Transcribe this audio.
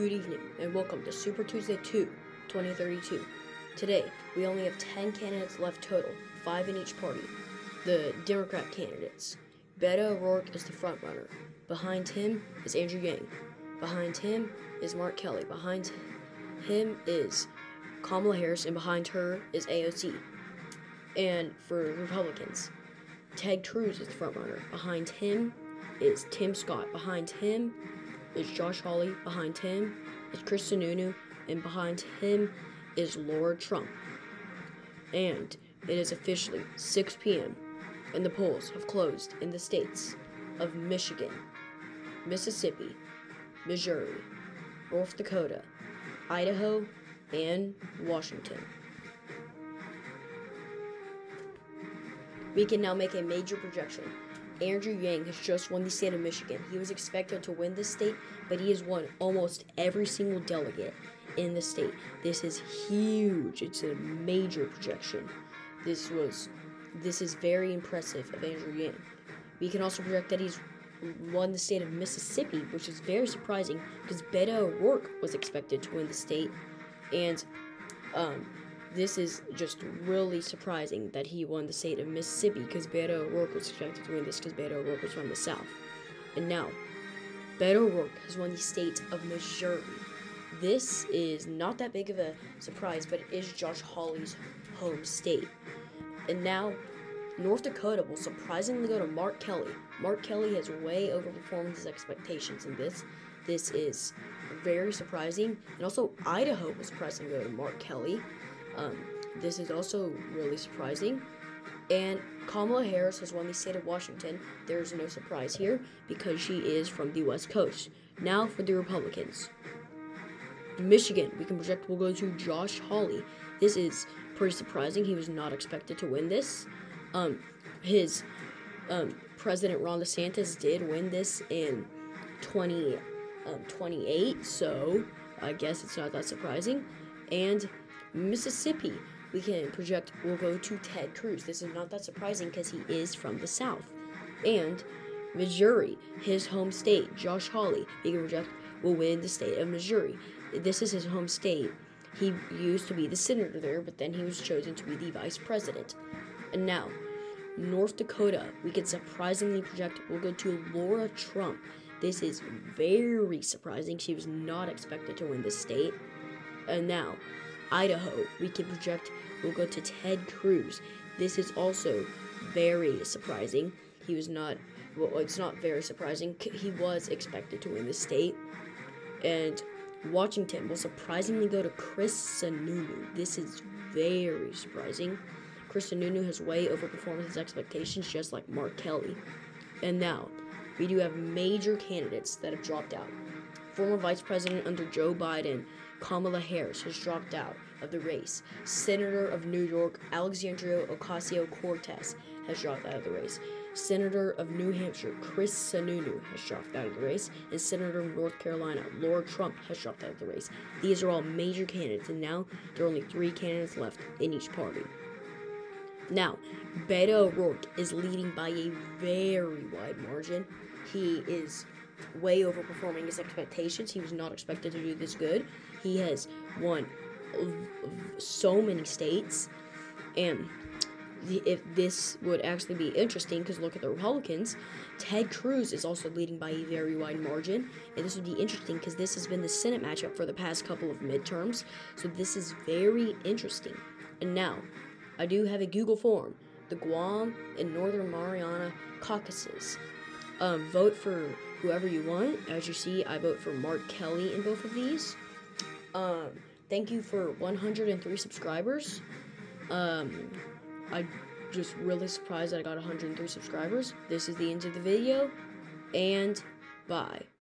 Good evening and welcome to Super Tuesday 2, 2032. Today, we only have 10 candidates left total, 5 in each party. The Democrat candidates. Beto O'Rourke is the frontrunner. Behind him is Andrew Yang. Behind him is Mark Kelly. Behind him is Kamala Harris, and behind her is AOC. And for Republicans, Ted Cruz is the frontrunner. Behind him is Tim Scott. Behind him is Josh Hawley. Behind him is Chris Sununu. And behind him is Laura Trump. And it is officially 6 p.m. and the polls have closed in the states of Michigan, Mississippi, Missouri, North Dakota, Idaho, and Washington. We can now make a major projection. Andrew Yang has just won the state of Michigan. He was expected to win this state, but he has won almost every single delegate in the state. This is huge. It's a major projection. This was this is very impressive of Andrew Yang. We can also project that he's won the state of Mississippi, which is very surprising because Beto O'Rourke was expected to win the state, and um, this is just really surprising that he won the state of Mississippi because Beto O'Rourke was expected to win this because Beto O'Rourke was from the South. And now, Beto O'Rourke has won the state of Missouri. This is not that big of a surprise, but it is Josh Hawley's home state. And now, North Dakota will surprisingly go to Mark Kelly. Mark Kelly has way overperformed his expectations in this. This is very surprising. And also, Idaho will surprisingly go to Mark Kelly. Um, this is also really surprising. And Kamala Harris has won the state of Washington. There's no surprise here because she is from the West Coast. Now for the Republicans. Michigan, we can project will go to Josh Hawley. This is pretty surprising. He was not expected to win this. Um, his um, President Ron DeSantis did win this in 2028, um, so I guess it's not that surprising. And Mississippi, we can project will go to Ted Cruz. This is not that surprising because he is from the South. And Missouri, his home state, Josh Hawley, we can project will win the state of Missouri. This is his home state. He used to be the senator there, but then he was chosen to be the vice president. And now, North Dakota, we can surprisingly project will go to Laura Trump. This is very surprising. She was not expected to win the state. And now, Idaho, we can project will go to Ted Cruz. This is also very surprising. He was not, well, it's not very surprising. He was expected to win the state. And Washington will surprisingly go to Chris Sununu. This is very surprising. Chris Sununu has way overperformed his expectations, just like Mark Kelly. And now, we do have major candidates that have dropped out. Former Vice President under Joe Biden, Kamala Harris, has dropped out of the race. Senator of New York, Alexandria Ocasio Cortez, has dropped out of the race. Senator of New Hampshire, Chris Sununu, has dropped out of the race, and Senator of North Carolina, Laura Trump, has dropped out of the race. These are all major candidates, and now there are only three candidates left in each party. Now, Beto O'Rourke is leading by a very wide margin. He is way overperforming his expectations. He was not expected to do this good. He has won so many states, and if this would actually be interesting, because look at the Republicans, Ted Cruz is also leading by a very wide margin, and this would be interesting because this has been the Senate matchup for the past couple of midterms, so this is very interesting. And now, I do have a Google form, the Guam and Northern Mariana Caucuses. Um, vote for whoever you want. As you see, I vote for Mark Kelly in both of these. Um, thank you for 103 subscribers. Um, I just really surprised that I got 103 subscribers. This is the end of the video, and bye.